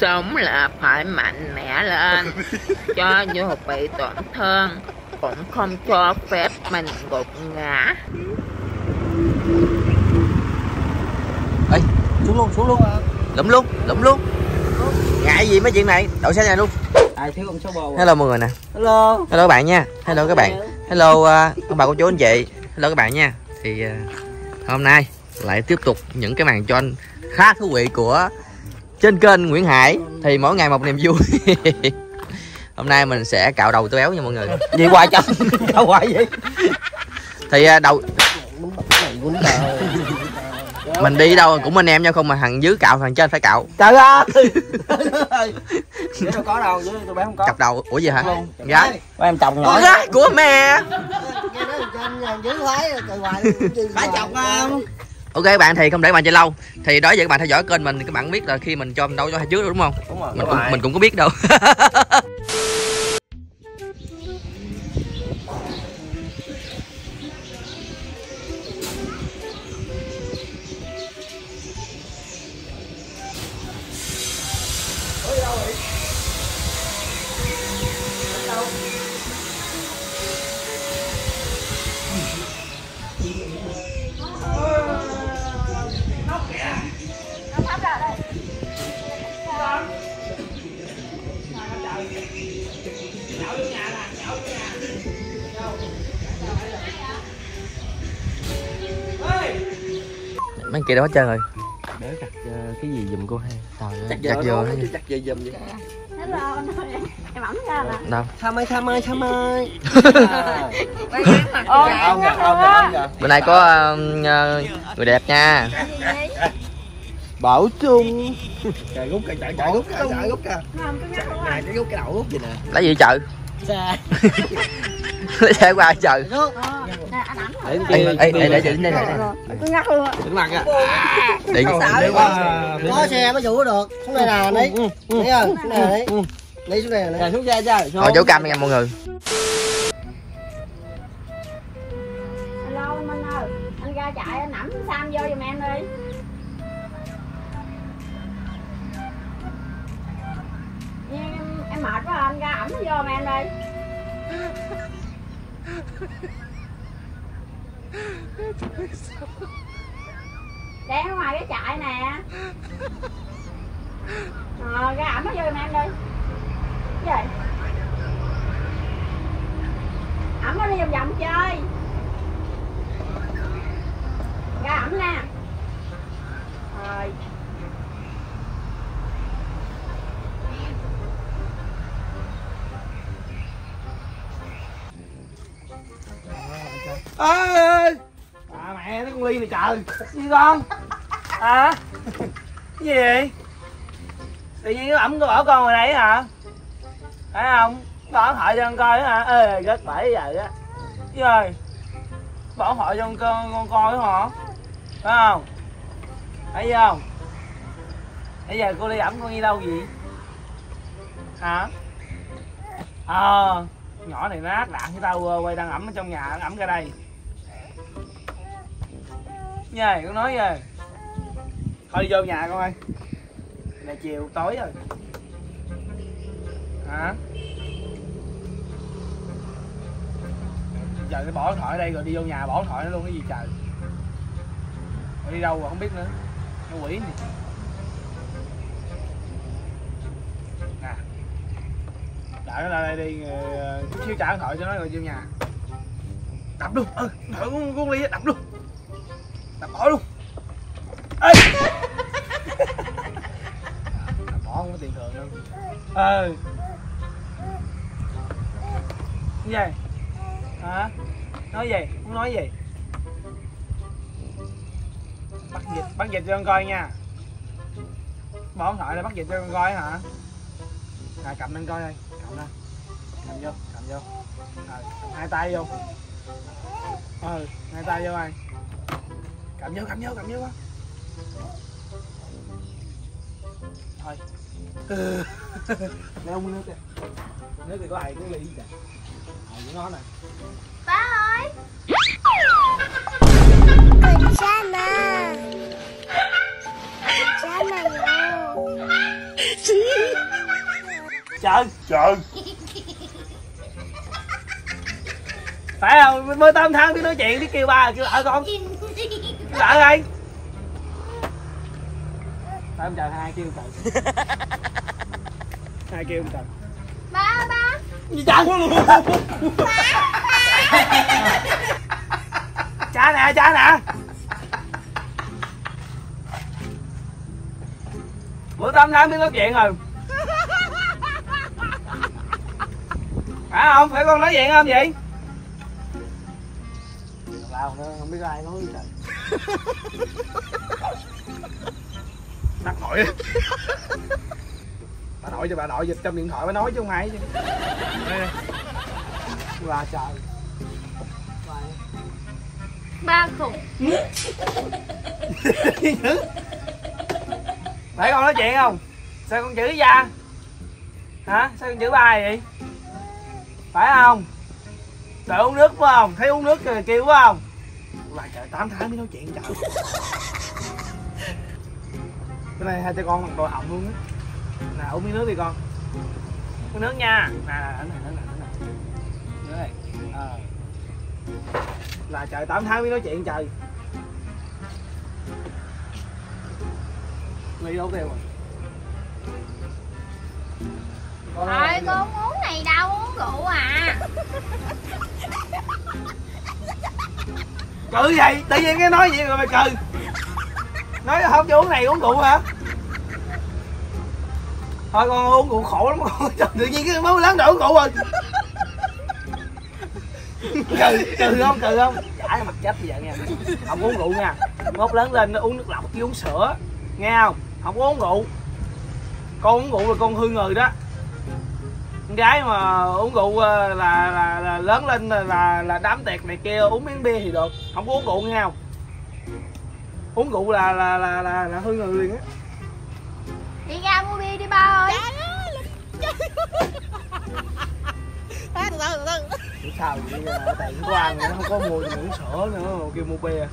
sống là phải mạnh mẽ lên cho dù bị tổn thương cũng không cho phép mình gục ngã. Ê, xuống luôn, xuống luôn. Lụm luôn, lụm luôn. Ngại gì mấy chuyện này, đậu xe này luôn. Ai thiếu ông số bò Hello mọi người nè. Hello. Hello các bạn nha. Hello các bạn. Hello. Uh, ông bà cô chú anh chị. Hello các bạn nha. Thì uh, hôm nay lại tiếp tục những cái màn cho khá thú vị của trên kênh Nguyễn Hải Thì mỗi ngày một niềm vui. Hôm nay mình sẽ cạo đầu tôi béo nha mọi người. Gì hoài chồng đâu hoài vậy? Thì uh, đầu mình đi đâu cũng anh em nhau không mà thằng dưới cạo thằng trên phải cạo. Trời ơi! Dưới đâu có đâu dưới tôi bé không có. Cặp đầu ủa gì hả? Gái Có em chồng nhỏ con gái của mẹ. Phải chồng không ok các bạn thì không để bạn chơi lâu. Thì đó giờ các bạn theo dõi kênh mình các bạn biết là khi mình cho đâu cho hai trước đúng không? Đúng rồi mình cũng, mình cũng có biết đâu mấy kia đâu hết trơn rồi. Để chặt ờ, cái gì giùm cô hay chặt chặt vô hết chặt giờ giùm vậy. Em ẩm ra nè. Đâu? Tham ơi tham ơi tham ơi. Kìa ông kìa bữa nay có uh, người đẹp nha. Bảo trung. Trời rút cái trời rút cái trời rút cái này cái rút cái đầu rút gì nè? Lấy gì chợ xe lấy xe qua chợ Ờ, ê ê ê để chị đến đây này Cứ nhắc luôn á đừng mặt à điện có xe mới dụ được. Xuống đây nè đi thấy không xuống đây đi đi xuống đây nè Rồi xuống xe chơi hồi dấu cam nha mọi người. Anh Minh ơi. Anh ra chạy anh ẩm Sam vô giùm em đi. Em, mệt quá anh ra ẩm vô giùm em đi để ở ngoài cái trại nè. Ờ, ra ẩm nó vô giùm em đi. Cái gì? ẩm nó đi vòng vòng chơi. Ra ẩm nè rồi. Ơi à mẹ con ly này trời. Gì con. À cái gì vậy? Tự nhiên cái ẩm có bỏ con ngoài đấy hả? Phải không? Bỏ hỏi cho con coi hả? Ê rất bảy vậy á. Rồi bỏ hỏi cho con con, coi hả? Phải không? Thấy gì không? Bây giờ cô đi ẩm con đi đâu vậy? Hả? Ờ nhỏ này nó ác đạn với tao ờ, quay đang ẩm ở trong nhà ẩm ra đây nha con nói nha thôi đi vô nhà con ơi. Là chiều tối rồi. Hả? Giờ cái bỏ điện thoại ở đây rồi đi vô nhà bỏ điện thoại nó luôn cái gì trời. Rồi đi đâu rồi không biết nữa. Nó quỷ này nè. Đợi nó lại đây đi chút xíu trả điện thoại cho nó rồi vô nhà. Đập luôn. Ừ thử con, ly đập luôn đập bỏ luôn. Ê. Đập bỏ không có tiền thường đâu. Ờ. Cái gì? Hả? Nói gì? Không nói gì? Bắt dịch bắt dịch cho con coi nha. Bỏ điện thoại là bắt dịch cho con coi hả? À cầm lên coi đây. Cầm lên cầm vô cầm vô. À, hai tay vô. Ừ hai tay vô anh cầm vô cầm vô cầm vô á thôi. Để uống nước kìa. Nước thì có ai cái ly kìa. Ờ với nó nè ba ơi. Sana. Sana yo. trời. Trời. Phải không? Mới tám tháng biết nói chuyện biết kêu ba kêu ở con ở đây phải không trời hai kêu trời. Hai kêu trời. Ba ba. Gì trời? Cha nè cha nè. Bữa tám tháng biết nói chuyện rồi. Phải không? Phải con nói chuyện không vậy? Nó không biết ai nói trời Nắc nổi. Bà nội cho bà nội dịch trong điện thoại mới nói chứ không ai chứ. Là trời. Ba khùng. Phải con nói chuyện không? Sao con chửi da hả? Sao con chửi ba vậy? Phải không? Trời uống nước phải không? Thấy uống nước rồi kêu phải không là trời tám tháng mới nói chuyện trời. Cái này hai cha con đồ họng luôn á. Nè uống miếng nước đi con. Uống nước nha. Nè nè nè nè nè nè. Đây. Ờ. Là trời tám tháng mới nói chuyện trời. Ly đâu tiêu rồi? Con ơi, con không uống này đâu uống rượu à cự vậy? Tự nhiên cái nói vậy rồi mày cừ nói không cho uống này uống rượu hả? Thôi, con uống rượu khổ lắm, con tự nhiên cái máu lớn đổ uống rượu rồi. Cừ cừ không cừ không? Giải mặt chết bây vậy nha. Không uống rượu nha. Mốt lớn lên nó uống nước lọc chứ uống sữa. Nghe không? Không uống rượu. Con uống rượu là con hư người đó con gái mà uống rượu ờ, là, là, là lớn lên là, là đám tiệc này kia uống miếng bia thì được. Không có uống rượu nghe không? Uống rượu là là là là, là hư người liền á. Đi ra mua bia đi ba ơi. Sao vậy? À? tại có ăn nữa không có mua thì uống sữa nữa mà kêu mua bia.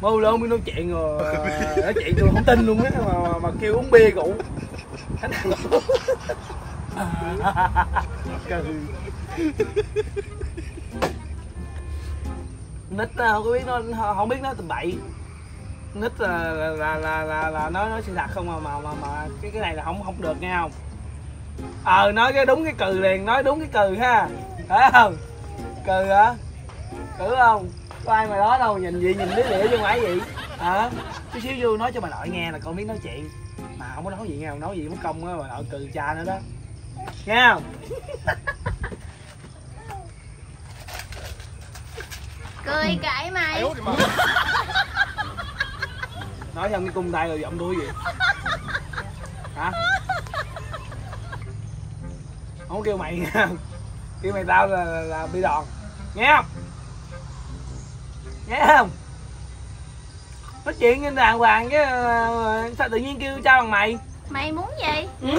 Mâu lớn mới nói chuyện rồi nói chuyện tôi không tin luôn á mà, mà, kêu uống bia rượu nít à, không có biết nó không biết nó tầm bậy. Nít là là là là, là, là nói nói sự thật không mà mà mà, mà cái cái này là không không được nghe không? Ờ nói cái đúng cái cừ liền nói đúng cái cừ ha. Phải không? Cừ hả? Cử không? Có ai mà đó đâu nhìn gì nhìn lý đĩa chứ không phải gì hả? Chút xíu vô nói cho bà nội nghe là con biết nói chuyện. Mà không có nói gì nghe không nói gì mất công á bà nội cừ cha nữa đó nghe không? Cười kệ mày. Nói xong cái cung tay rồi giọng tôi gì hả? Không kêu mày nha kêu mày tao là, là, là bị đòn. Nghe không? Nghe không? Nói chuyện như đàng hoàng chứ ờ, sao tự nhiên kêu cha bằng mày? Mày muốn gì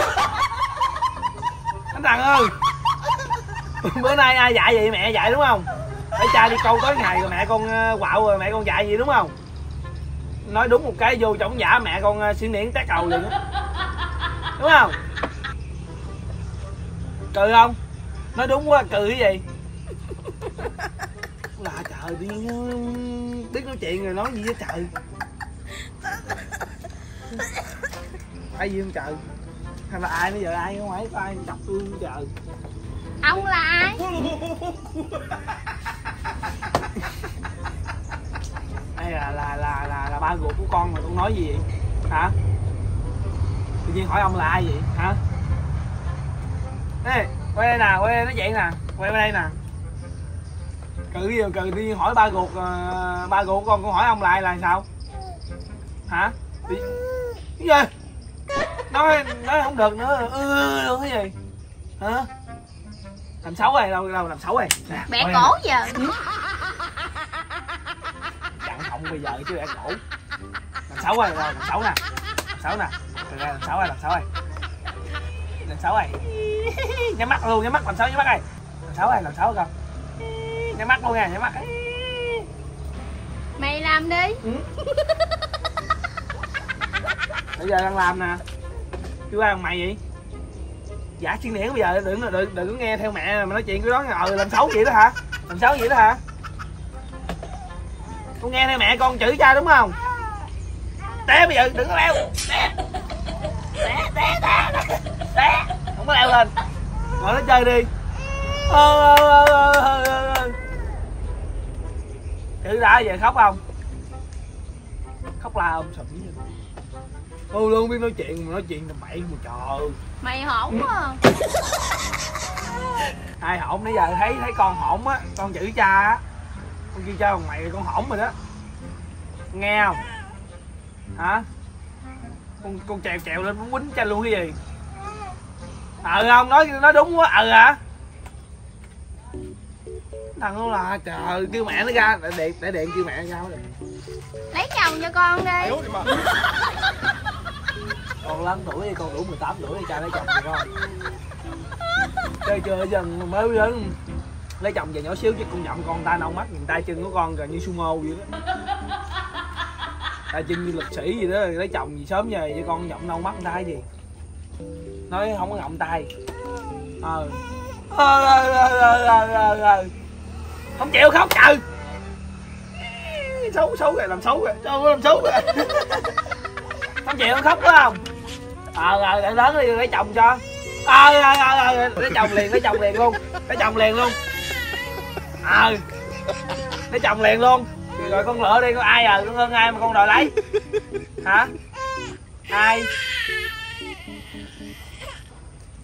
anh thằng ơi. Bữa nay ai dạy vậy? Mẹ dạy đúng không? Để cha đi câu tối ngày rồi mẹ con ờ, quạo rồi mẹ con dạy gì đúng không? Nói đúng một cái vô trong giả mẹ con ờ, xỉn niễn tét cầu liền đúng không? Cười không? Nói đúng quá cười cái gì? Là trời đi biết nói chuyện rồi nói gì với trời? Ai gì không trời hay là ai bây giờ? Ai không phải có ai chọc tôi trời. Ông là ai? Đây là là là là, là ba ruột của con mà con nói gì vậy. Hả? Tự nhiên hỏi ông là ai vậy? Hả? Ê quay đây nè quay đây nói chuyện nè. Quay đây nè. Cự gì mà cự tự nhiên hỏi ba ruột ờ, ba ruột của con con hỏi ông là ai là sao? Hả? Cái gì nói nói không được nữa. Ừ được cái gì? Hả? Làm xấu rồi đâu đâu làm xấu rồi. Nè, bẻ cổ giờ. Chặn họng bây giờ chứ bẻ cổ. Làm xấu rồi rồi làm xấu nè. Làm xấu nè. Từ ra làm xấu rồi làm xấu rồi. Làm xấu rồi. Nhắm mắt luôn nhắm mắt làm xấu nhắm mắt rồi. Làm xấu rồi làm xấu rồi con nhắm mắt luôn nha nhắm mắt. Mày làm đi. Bây giờ đang làm nè kêu ai mày vậy? Giả chuyên điển bây giờ, đừng đừng đừng có nghe theo mẹ mà nói chuyện cái đó ờ làm xấu vậy đó hả? Làm xấu vậy đó hả? Con nghe theo mẹ con chửi cha đúng không? Té bây giờ, đừng có leo. Té. Té té té. Té. Không có leo lên. Ngồi nó chơi đi. Chữ đã về khóc không? Khóc la không sụp Ô luôn biết nói chuyện mà nói chuyện tầm bậy mà trời. Mày hổn à ai hổn nãy giờ thấy thấy con hổn á con chữ cha á. Con kêu cha bằng mày con hổn rồi đó. Nghe không? Hả? Con con trèo trèo lên muốn quýnh cha luôn cái gì? Ờ không nói nói đúng quá. Ờ hả? Thằng nó là trời kêu mẹ nó ra. Để điện để điện kêu mẹ ra. Mới được lấy chồng cho con đi Con lớn tuổi thì con đủ 18 tuổi thì cha lấy chồng rồi con. Chơi chơi dần mới lớn. Lấy chồng về nhỏ xíu chứ con nhậm con tay nông mắt nhìn tay chân của con gần như sumo vậy đó. Tay chân như lực sĩ gì đó lấy chồng gì sớm về chứ con nhậm nâu mắt tay gì. Nói không có ngậm tay. Ờ. ờ, ờ, ờ không chịu khóc trời xấu xấu rồi làm xấu kìa. Sao làm xấu rồi, không chịu khóc phải không? Ờ ờ để lớn đi lấy chồng cho. Ờ ờ ờ lấy chồng liền lấy chồng liền luôn lấy chồng liền luôn. Ờ lấy chồng liền luôn. Rồi con lựa đi con ai à con hơn ai mà con đòi lấy? Hả? Ai?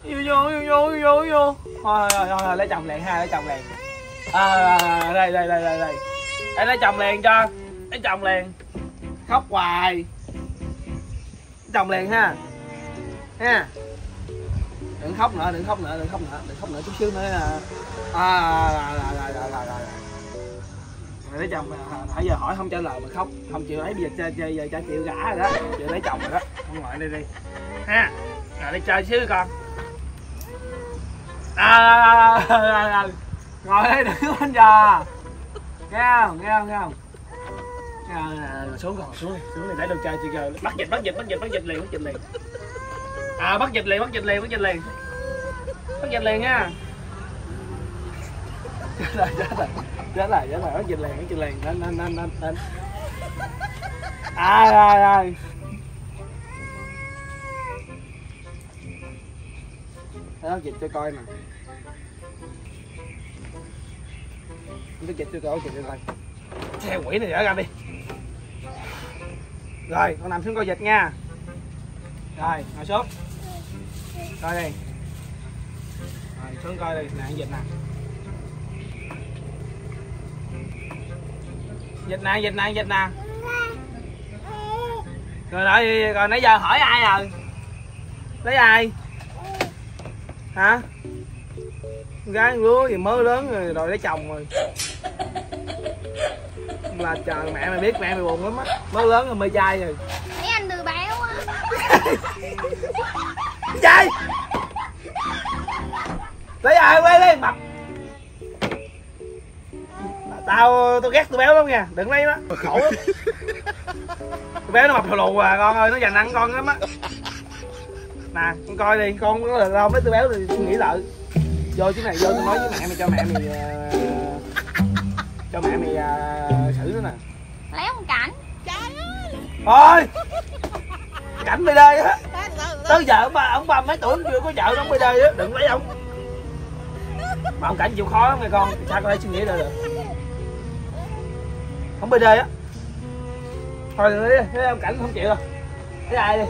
Vô vô vô vô vô vô. Thôi thôi thôi, thôi lấy chồng liền ha lấy chồng liền. À, à, à đây đây đây đây đây. Để lấy chồng liền cho lấy chồng liền. Khóc hoài. Chồng liền ha ha đừng khóc nữa đừng khóc nữa đừng khóc nữa đừng khóc nữa chút xíu nữa. Là à à à à à à, à, à. rồi lấy chồng nãy giờ hỏi không trả lời mà khóc. Không chịu lấy bây giờ chơi chơi giờ cho chịu gã rồi đó. Chịu lấy chồng rồi đó. Không ngồi đây đi. Ha rồi đi chơi xíu con. À, à, à, à ngồi đây đừng bên giờ nghe không? Nghe không? Nghe không? À, xuống còn xuống xuống này để đồ chơi chơi chơi bắt dịch bắt dịch bắt dịch bắt dịch liền bắt dịch liền à bắt dịch liền bắt dịch liền bắt dịch liền. Bắt dịch liền nha. Chết rồi chết rồi. Chết rồi chết rồi. Bắt dịch liền bắt dịch liền. Lên lên lên lên lên. Ai ai ai? Đó dịch cho coi nè. Nó dịch cho coi, dịch cho coi. Xe quỷ này dở ra đi. Rồi, con nằm xuống coi dịch nha. Rồi, ngồi xuống. Coi đi Rồi, xuống coi đi, nè, dịch nè. Dịch nè, dịch nè, dịch nè. Rồi, rồi, rồi nãy giờ hỏi ai rồi? Lấy ai? Hả? Con gái lúa gì mới lớn rồi đòi lấy chồng rồi. Là trời mẹ mày biết mẹ mày buồn lắm á. Mới lớn rồi mê trai rồi. Thấy anh từ béo á trai lấy ai quay lên mập tao tao ghét tụi béo lắm nha đừng lấy nó. Khổ lắm. Tụi béo nó mập lù lù à con ơi nó dành ăn con lắm á. Nè con coi đi con có lần đâu mấy tụi béo thì suy nghĩ lại. Vô chỗ này vô tôi nói với mẹ mày cho mẹ mày ờ, cho mẹ mày ờ, xử nó nè. Lấy ông cảnh. Thôi cảnh bê đê á. Tới giờ ông ba ông ba mấy tuổi chưa có vợ ông bê đê á đừng lấy ông mà ông cảnh chịu khó lắm nghe con. Sao con thể suy nghĩ được được? Không bê đê á. Thôi đi thấy ông cảnh không chịu đâu. Thấy ai đi?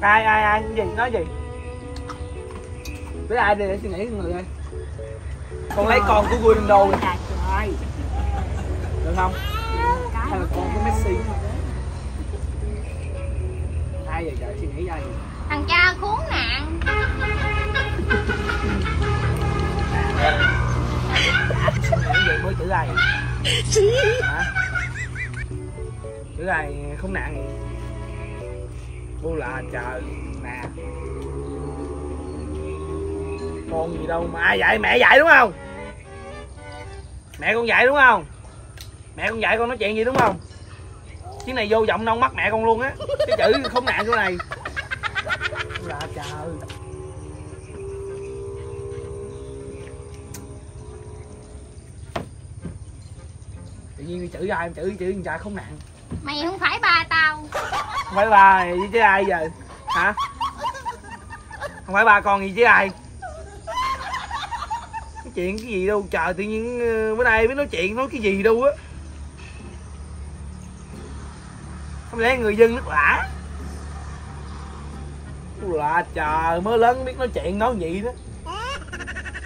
Ai ai ai gì? Nói gì? Với ai đi để suy nghĩ người ơi? Con lấy con của Ronaldo đi. Được không? Hay là con của Messi? Ai vậy trời? Suy nghĩ ai vậy? Thằng cha khốn nạn chữ hả? Chữ ai không nạn vậy bu là trời nè. Con gì đâu mà ai dạy mẹ dạy đúng không? Mẹ con dạy đúng không? Mẹ con dạy con nói chuyện gì đúng không? Cái này vô giọng nông mắt mẹ con luôn á. Cái chữ không nạn chỗ này. Là trời tự nhiên chửi ai chửi chửi con trai không nặng mày không phải ba tao. Không phải ba gì chứ ai giờ? Hả? Không phải ba con gì chứ ai? Cái chuyện cái gì đâu trời tự nhiên ờ, bữa nay mới nói chuyện nói cái gì đâu á. Không lẽ người dân nước lã? Là trời mới lớn biết nói chuyện nói gì đó.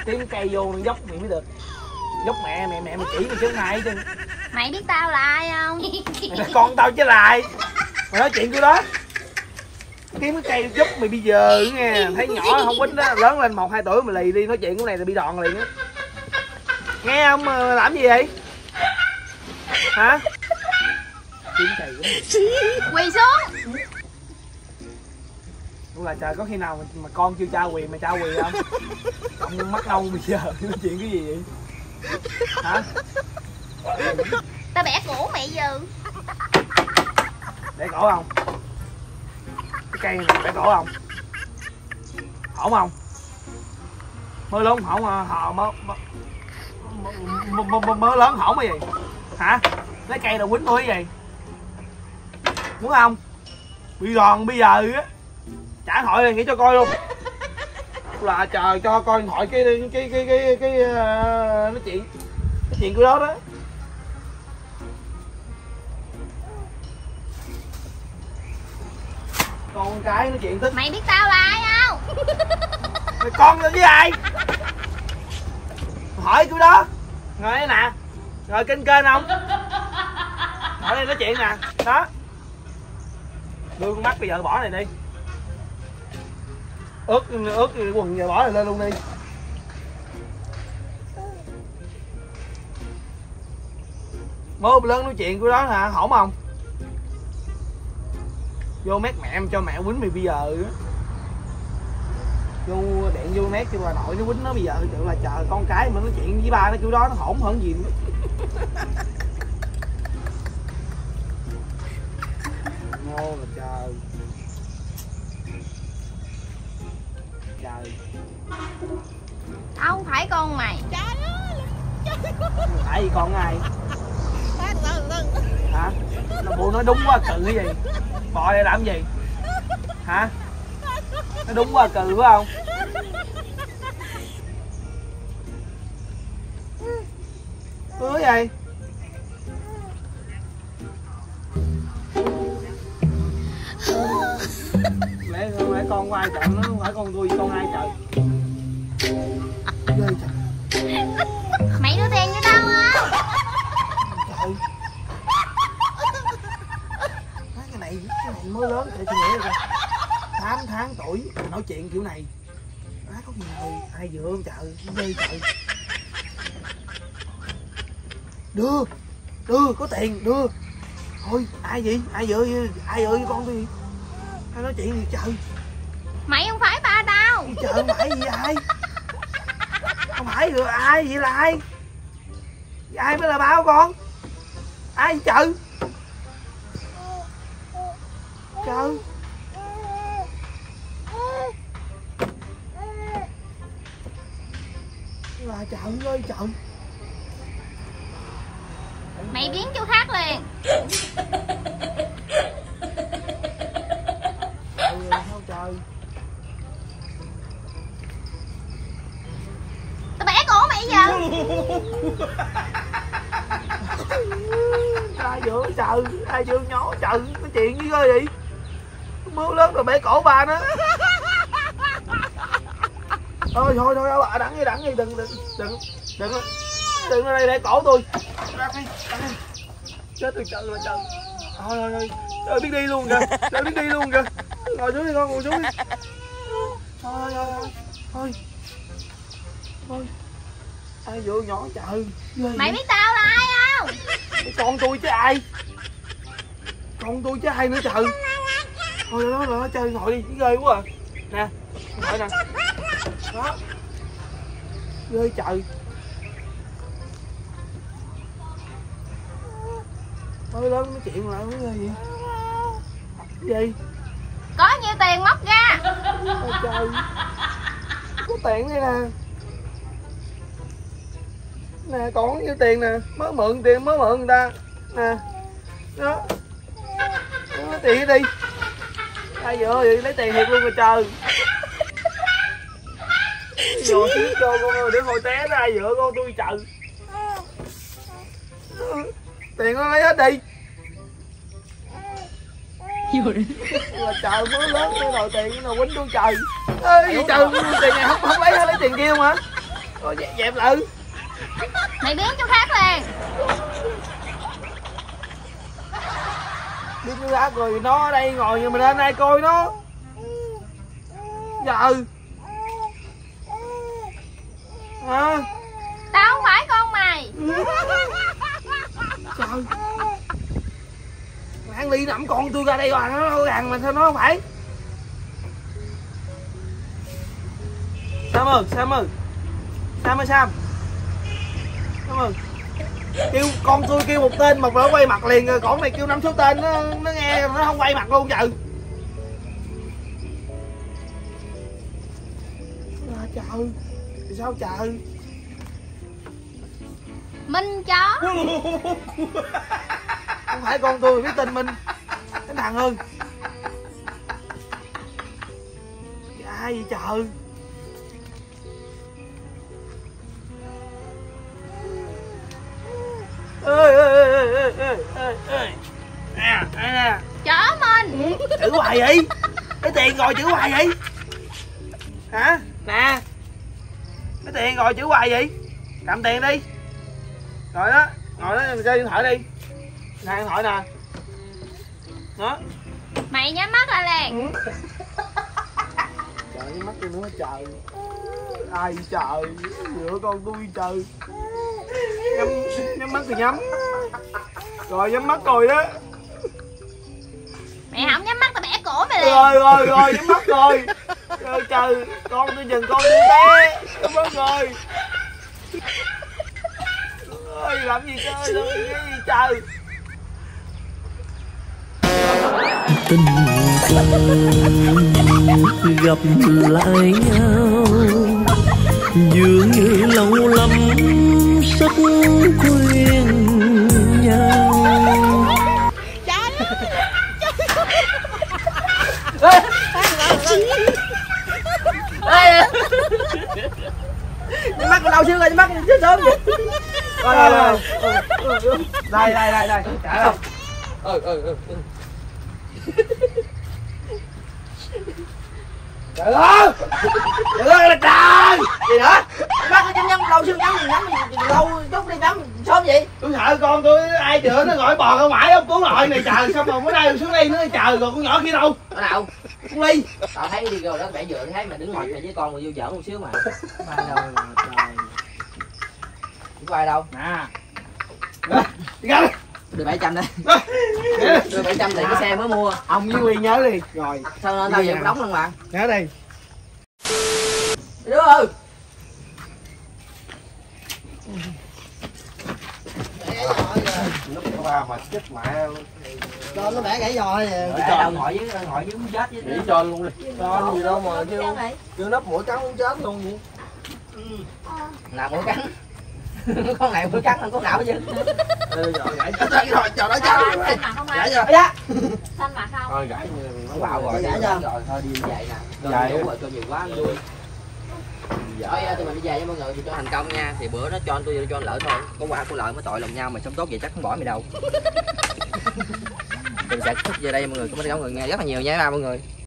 Tiếng cây vô nó dốc mày mới được. Dốc mẹ mẹ mẹ mày chỉ mày chứ này chứ mày biết tao là ai không? Mày là con tao chứ lại mày nói chuyện của đó. Kiếm cái cây giúp mày bây giờ nghe thấy nhỏ không quýnh đó lớn lên một hai tuổi mày lì đi nói chuyện của này là bị đòn liền á. Nghe không mà làm gì vậy? Hả? Kiếm cây quỳ xuống. Đúng là trời có khi nào mà, mà con chưa trao quyền mày trao quyền không? Cộng mắt nâu bây giờ nói chuyện cái gì vậy? Hả tao bẻ cổ mẹ giờ. Để cổ không? Cái cây này bẻ cổ không? Hổn không. Mơ lớn hổn hò mơ mơ, mơ, mơ, mơ lớn hổn cái gì? Hả? Lấy cây là quýnh tôi cái gì? Muốn không? Bị đòn bây giờ á trả thoại này nghĩ cho coi luôn. Là chờ cho coi điện thoại cái cái cái cái cái, cái uh, nói chuyện cái chuyện của đó đó. Con cái nói chuyện tức mày biết tao là ai không? Mày con là với ai? Hỏi tôi đó. Ngồi đây nè. Ngồi kênh kênh không? Hỏi đây nói chuyện nè. Đó. Đưa con mắt bây giờ bỏ này đi. Ướt ướt quần giờ bỏ này lên luôn đi. Mốt lớn nói chuyện của đó hả hổn không vô mét mẹ em cho mẹ quýnh mày bây giờ. Vô điện vô mét cho bà nội nó quýnh nó bây giờ. Tự là chờ con cái mà nói chuyện với ba nó kiểu đó nó hổn hơn gì nữa. Ngô là trời. Trời. Không phải con mày. Tại vì con ai hả nó bộ nói đúng quá cự cái gì bò đây làm gì hả nó đúng quá cự phải không cứ vậy. Mới lớn để suy nghĩ rồi tám tháng tuổi mà nói chuyện kiểu này má có gì nào ai dựa trời ghê trời. Đưa đưa có tiền đưa. Thôi ai vậy? Ai dựa ai dựa với con tôi ai nói chuyện gì trời? Mày không phải ba tao trời không phải gì ai? Không phải rồi ai vậy là ai? Ai mới là bao con? Ai vậy trời trời là trời ơi trời mày biến chỗ khác liền. Trời tao bẻ cổ mày giờ. Ai vừa trời ai vừa nhỏ trời nói chuyện với coi vậy mưa lớn rồi bể cổ bà nó thôi thôi thôi bà đắng đi đắng đi đừng đừng đừng đừng đừng ở đây để cổ tôi. Đắng đi đắng đi. Chết rồi trời ơi trời thôi thôi thôi. Trời biết đi luôn kìa trời biết đi luôn kìa. Ngồi xuống đi con ngồi xuống đi. Thôi thôi thôi thôi. Thôi. Ai vừa nhỏ trời. Mày biết tao là ai không? Con tôi chứ ai? Con tôi chứ ai nữa trời thôi đó rồi chơi ngồi đi ghê quá à. Nè ngồi nè. Đó. Ghê trời. Thôi lớn nói chuyện lại mới ghê gì. Gì? Có nhiêu tiền móc ra? Ôi trời. Có tiền đây nè. Nè còn nhiêu tiền nè? Mới mượn tiền mới mượn người ta. Nè. Đó. Lấy tiền đi ai vậy? Lấy tiền thiệt luôn rồi trời. Vô xíu cho con ơi để hồi té ra vợ con tôi trời. Tiền nó lấy hết đi. Là trời mới lớn mới đòi tiền cái nào quýnh tôi trời. Ơi trời tiền này không không lấy lấy tiền kia không hả rồi dẹp, dẹp lại. Mày biến chỗ khác liền biết ra rồi nó ở đây ngồi nhưng mà lên ai coi nó. Giờ hả? Tao không phải con mày. Trời. Lan Ly nằm con tôi ra đây rồi nó gàng mà sao nó không phải? Sam ơi Sam ơi. Sam ơi Sam. Sam ơi kêu con tôi kêu một tên mà nó quay mặt liền rồi con này kêu năm số tên nó nó nghe nó không quay mặt luôn trời. À, trời sao trời? Minh chó. Không phải con tôi biết tin mình cái thằng hơn ai vậy trời ơi ơi ơi ơi ơi ơi ơi nè nè chó mình. Chữ hoài vậy? Cái tiền rồi chữ hoài vậy? Hả? Nè. Cái tiền rồi chữ hoài vậy? Cầm tiền đi. Rồi đó ngồi đó chơi điện thoại đi. Nè điện thoại nè. Đó. Mày nhắm mắt lại liền. Trời mắt tôi nữa trời ai trời? Giữa con tôi trời nhắm nhắm mắt thì nhắm. Rồi nhắm mắt rồi đó mày không nhắm mắt tao bẻ cổ mày liền. Rồi rồi rồi nhắm mắt rồi. Trời trời con tôi dừng con tôi té. Nhắm mắt rồi. Ơi làm gì chơi làm gì trời tình cờ gặp lại nhau dường như lâu lắm quên nhau. Nhắm mắt đau xương rồi nhắm mắt chết sớm vậy rồi rồi rồi. Đây đây đây đây. Trả không ừ ừ ừ. Trời ơi trời ơi trời? Gì nữa bác nó nhắm lâu xương nhắm nhắm lâu chút đi nhắm sớm vậy? Tôi sợ con tôi ai chữa nó gọi bò ra ngoài ông cứu nội này trời sao mà mới đây xuống đây nữa trời rồi con nhỏ kia đâu? Ở đâu? Con ly. Tao thấy đi rồi đó mẹ vừa thấy mày đứng ngồi mày với con mà vô giỡn một xíu mà. Ai đâu trời không có ai đâu? Nè. Đi ra đi. Đưa bảy trăm đây đưa bảy trăm tiền cái xe mới mua. Ông với ly nhớ đi. Rồi. Sao nên tao à. đóng luôn mà. Nhớ đi đứa ơi lúc qua mà chết mẹ cho nó bẻ gãy giò Ở đâu ngồi với ngồi với muốn chết với cho luôn đi. Con gì đâu mà kêu kêu nắp mũi cắn không chết luôn vậy. Nào mũi cắn. Con này mũi cắn không có nào chứ gãy chết rồi chờ đó không gãy rồi dạ. Xanh mặt không? Thôi gãy nó vào rồi Gãy rồi thôi đi về nè. Đúng rồi cho nhiều quá vui Thôi tụi mình đi về với mọi người thì cho thành công nha. Thì bữa nó cho anh tôi cho anh lợi thôi. Có qua có lợi mới tội lòng nhau Mày sống tốt vậy chắc không bỏ mày đâu. Mình sẽ kết về đây mọi người. Cảm ơn mọi người nghe rất là nhiều nha. Mọi người